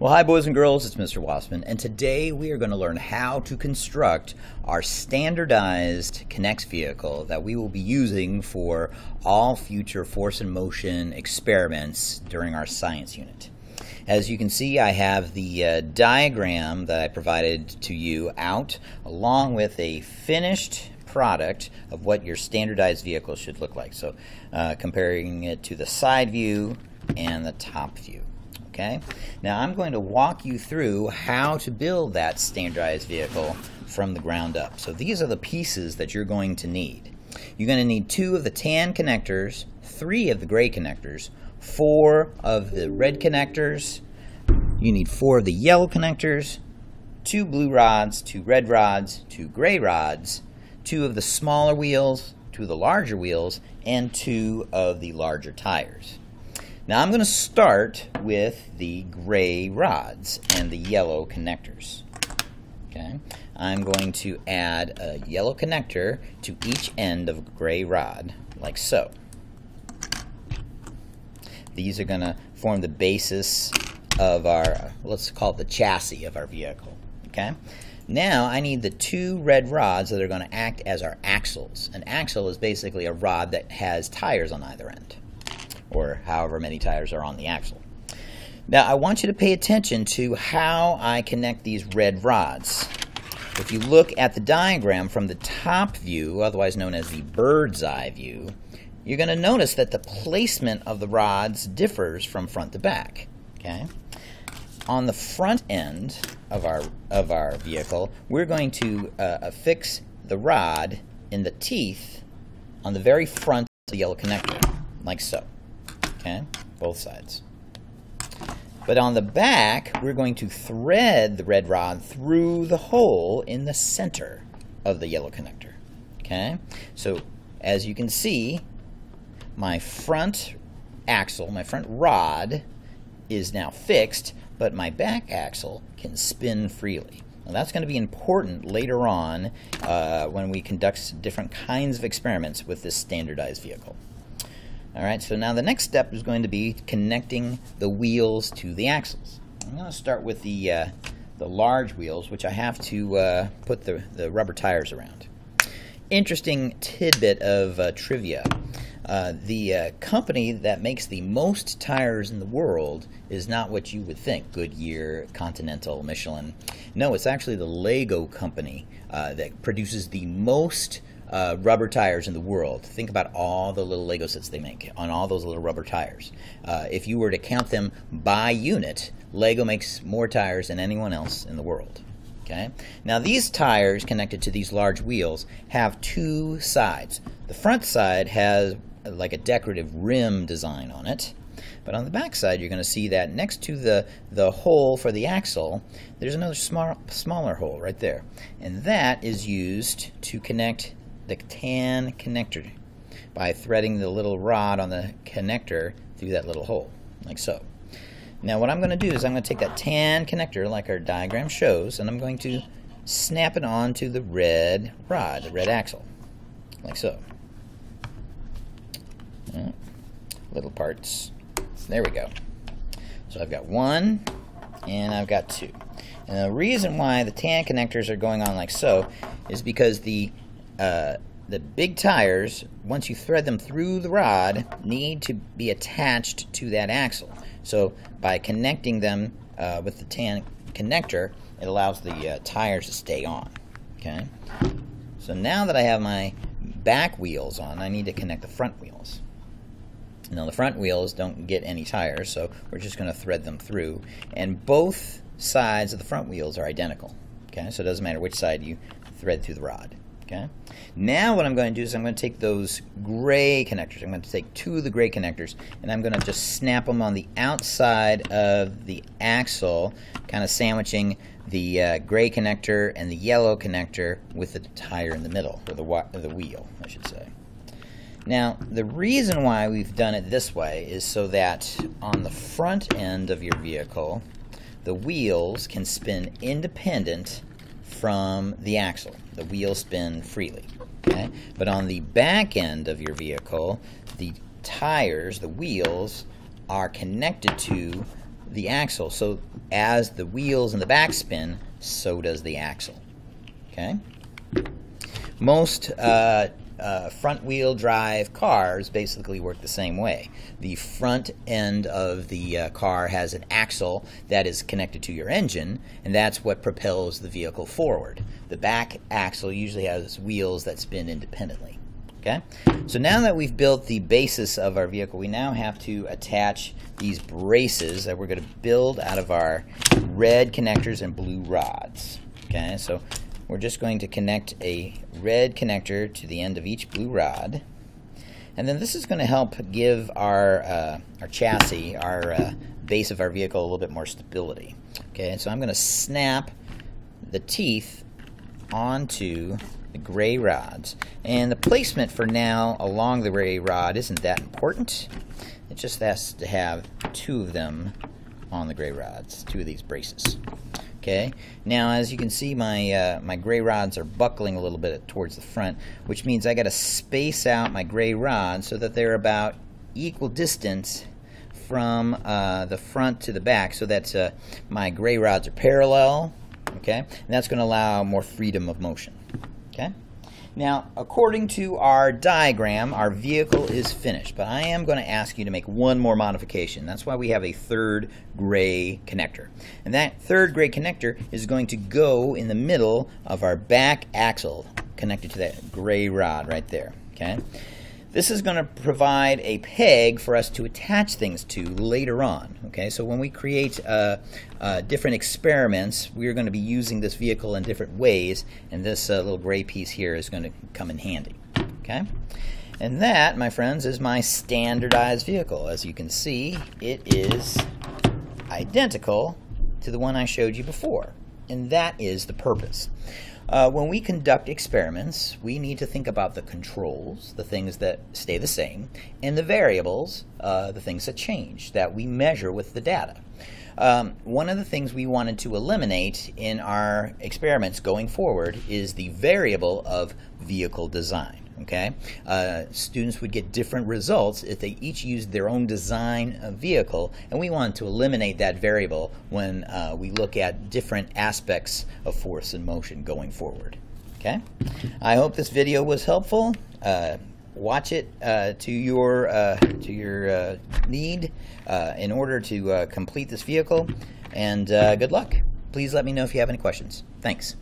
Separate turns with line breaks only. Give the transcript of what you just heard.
Well, hi, boys and girls, it's Mr. Wasemann, and today we are going to learn how to construct our standardized K'NEX vehicle that we will be using for all future force and motion experiments during our science unit. As you can see, I have the uh, diagram that I provided to you out, along with a finished product of what your standardized vehicle should look like. So, uh, comparing it to the side view and the top view. Okay. Now I'm going to walk you through how to build that standardized vehicle from the ground up. So these are the pieces that you're going to need. You're going to need two of the tan connectors, three of the gray connectors, four of the red connectors. You need four of the yellow connectors, two blue rods, two red rods, two gray rods, two of the smaller wheels, two of the larger wheels, and two of the larger tires. Now I'm going to start with the gray rods and the yellow connectors. Okay, I'm going to add a yellow connector to each end of a gray rod, like so. These are going to form the basis of our, let's call it the chassis of our vehicle. Okay. Now I need the two red rods that are going to act as our axles. An axle is basically a rod that has tires on either end or however many tires are on the axle. Now I want you to pay attention to how I connect these red rods. If you look at the diagram from the top view, otherwise known as the bird's eye view, you're going to notice that the placement of the rods differs from front to back. Okay? On the front end of our of our vehicle, we're going to uh, affix the rod in the teeth on the very front of the yellow connector, like so okay? Both sides. But on the back, we're going to thread the red rod through the hole in the center of the yellow connector, okay? So as you can see, my front axle, my front rod is now fixed, but my back axle can spin freely. Now that's going to be important later on uh, when we conduct different kinds of experiments with this standardized vehicle. All right, so now the next step is going to be connecting the wheels to the axles. I'm going to start with the, uh, the large wheels, which I have to uh, put the, the rubber tires around. Interesting tidbit of uh, trivia. Uh, the uh, company that makes the most tires in the world is not what you would think Goodyear, Continental, Michelin. No, it's actually the Lego company uh, that produces the most uh, rubber tires in the world. Think about all the little Lego sets they make on all those little rubber tires. Uh, if you were to count them by unit, Lego makes more tires than anyone else in the world. Okay. Now these tires connected to these large wheels have two sides. The front side has like a decorative rim design on it. But on the back side, you're going to see that next to the, the hole for the axle, there's another small, smaller hole right there. And that is used to connect the tan connector by threading the little rod on the connector through that little hole, like so. Now what I'm going to do is I'm going to take that tan connector, like our diagram shows, and I'm going to snap it onto the red rod, the red axle, like so. little parts. There we go. So I've got one, and I've got two. And the reason why the tan connectors are going on like so is because the uh, the big tires, once you thread them through the rod, need to be attached to that axle. So by connecting them uh, with the tan connector, it allows the uh, tires to stay on. Okay. So now that I have my back wheels on, I need to connect the front wheels. Now the front wheels don't get any tires, so we're just going to thread them through. And both sides of the front wheels are identical. Okay, so it doesn't matter which side you thread through the rod. Okay. Now what I'm going to do is I'm going to take those gray connectors. I'm going to take two of the gray connectors and I'm going to just snap them on the outside of the axle, kind of sandwiching the uh, gray connector and the yellow connector with the tire in the middle, or the, the wheel, I should say. Now, the reason why we've done it this way is so that on the front end of your vehicle, the wheels can spin independent from the axle. The wheels spin freely. Okay? But on the back end of your vehicle, the tires, the wheels, are connected to the axle. So as the wheels in the back spin, so does the axle. Okay. Most uh, uh, front wheel drive cars basically work the same way. The front end of the uh, car has an axle that is connected to your engine, and that's what propels the vehicle forward. The back axle usually has wheels that spin independently. Okay? So now that we've built the basis of our vehicle, we now have to attach these braces that we're going to build out of our red connectors and blue rods. Okay, so we're just going to connect a red connector to the end of each blue rod. And then this is going to help give our, uh, our chassis, our uh, base of our vehicle, a little bit more stability. Okay, so I'm going to snap the teeth onto the gray rods. And the placement for now along the gray rod isn't that important. It just has to have two of them on the gray rods, two of these braces. Okay. Now, as you can see, my uh, my gray rods are buckling a little bit towards the front, which means I got to space out my gray rods so that they're about equal distance from uh, the front to the back, so that uh, my gray rods are parallel. Okay, and that's going to allow more freedom of motion. Okay. Now, according to our diagram, our vehicle is finished, but I am going to ask you to make one more modification. That's why we have a third gray connector. And that third gray connector is going to go in the middle of our back axle connected to that gray rod right there. Okay. This is going to provide a peg for us to attach things to later on. Okay, so when we create uh, uh, different experiments, we're going to be using this vehicle in different ways, and this uh, little gray piece here is going to come in handy. Okay, and that, my friends, is my standardized vehicle. As you can see, it is identical to the one I showed you before, and that is the purpose. Uh, when we conduct experiments, we need to think about the controls, the things that stay the same, and the variables, uh, the things that change, that we measure with the data. Um, one of the things we wanted to eliminate in our experiments going forward is the variable of vehicle design. Okay, uh, students would get different results if they each used their own design vehicle, and we wanted to eliminate that variable when uh, we look at different aspects of force and motion going forward. Okay, I hope this video was helpful. Uh, watch it uh, to your uh, to your uh, need in order to complete this vehicle, and good luck. Please let me know if you have any questions. Thanks.